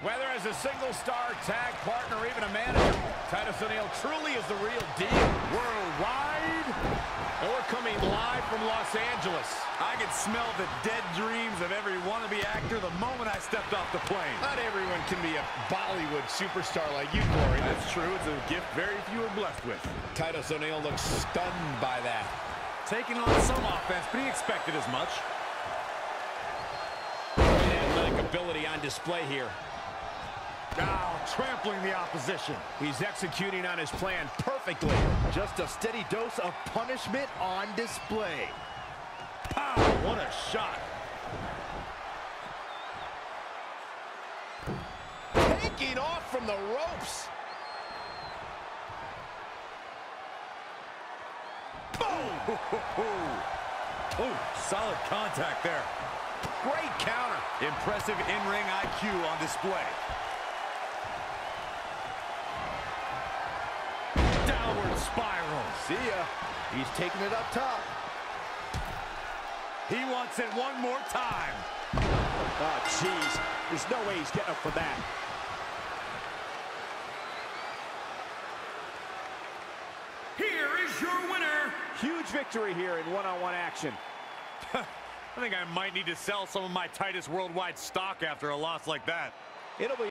Whether as a single-star tag partner or even a manager, Titus O'Neil truly is the real deal. Worldwide, and we're coming live from Los Angeles. I could smell the dead dreams of every wannabe actor the moment I stepped off the plane. Not everyone can be a Bollywood superstar like you, Corey. That's true. It's a gift very few are blessed with. Titus O'Neil looks stunned by that. Taking on some offense, but he expected as much. Athletic ability on display here. Now trampling the opposition. He's executing on his plan perfectly. Just a steady dose of punishment on display. Pow! What a shot. Taking off from the ropes. Boom! Oh, solid contact there. Great counter. Impressive in-ring IQ on display. Spiral. See ya. He's taking it up top. He wants it one more time. Oh, jeez. There's no way he's getting up for that. Here is your winner. Huge victory here in one-on-one action. I think I might need to sell some of my Titus Worldwide stock after a loss like that. It'll be